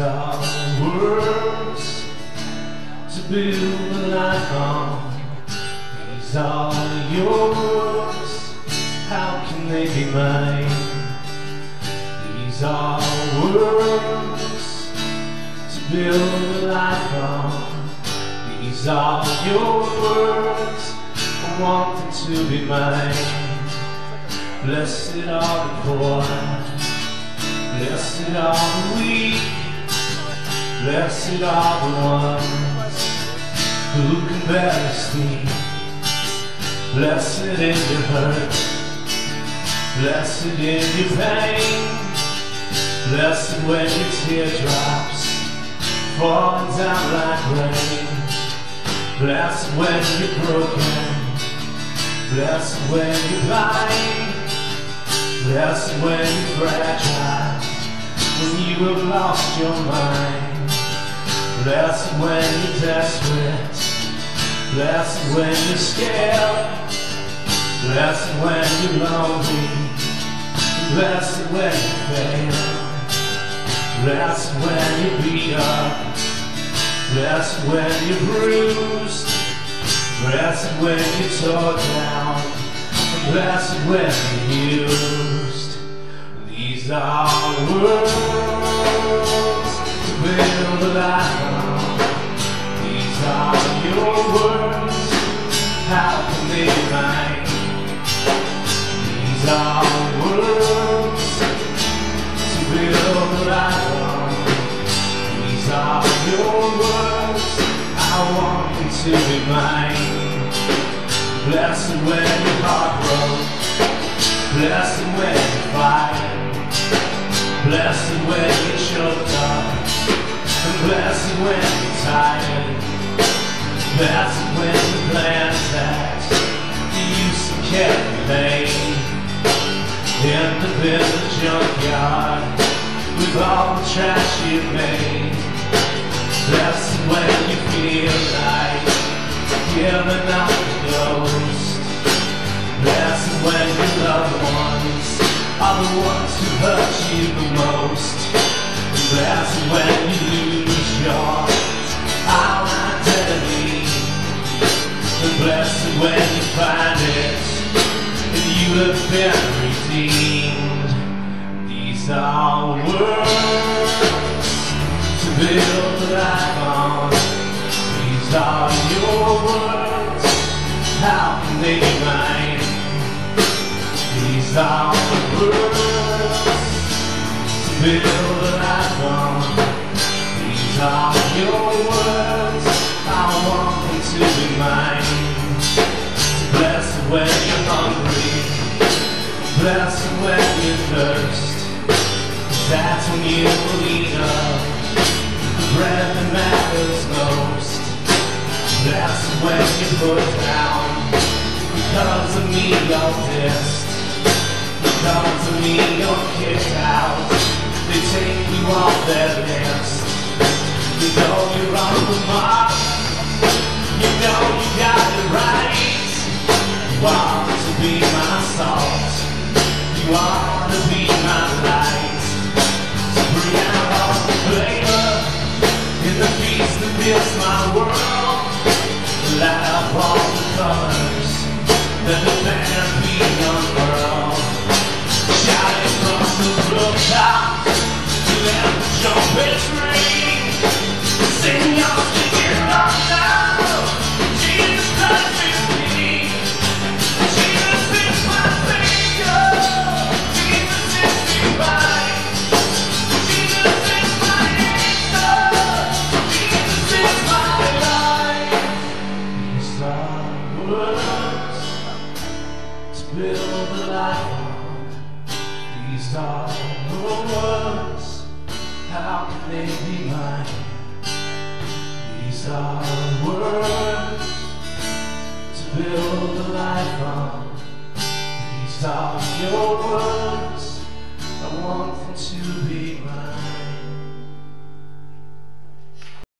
words to build a life on. These are your words, how can they be mine? These are words to build a life on. These are your words, I want them to be mine. Blessed are the poor, blessed are the weak, blessed are the ones who can bear speak. Blessed in your hurt, blessed in your pain, blessed when your teardrops fall down like rain. Blessed when you're broken, blessed when you're blind. Blessed when you're fragile, when you have lost your mind. Blessed when you're desperate, blessed when you're scared. Blessed when you're lonely, blessed when you fail. Blessed when you're beat up, blessed when you're bruised. Blessed when you're torn down, blessed when you're used. These are words These are words to build a life. On. These are your words, I want them to be mine. Blessed when your heart broke, blessed when you're fighting, blessed when you're up, blessed when you're tired, blessed when the plans that you to carry in the village junkyard with all the trash you made. Blessed when you feel like giving up the ghost. Blessed when your loved ones are the ones who hurt you the most. Blessed when you lose your our identity. Blessed when you find have been redeemed. These are words to build a life on. These are your words, how can they be mine? These are words to build a life on. These are blessed when you thirst. That's when you eat up bread that matters most. That's when you put down because of me you're dissed. Because of me you're kicked out. They take you off their list. You know you're They be mine? These are words to build a life on.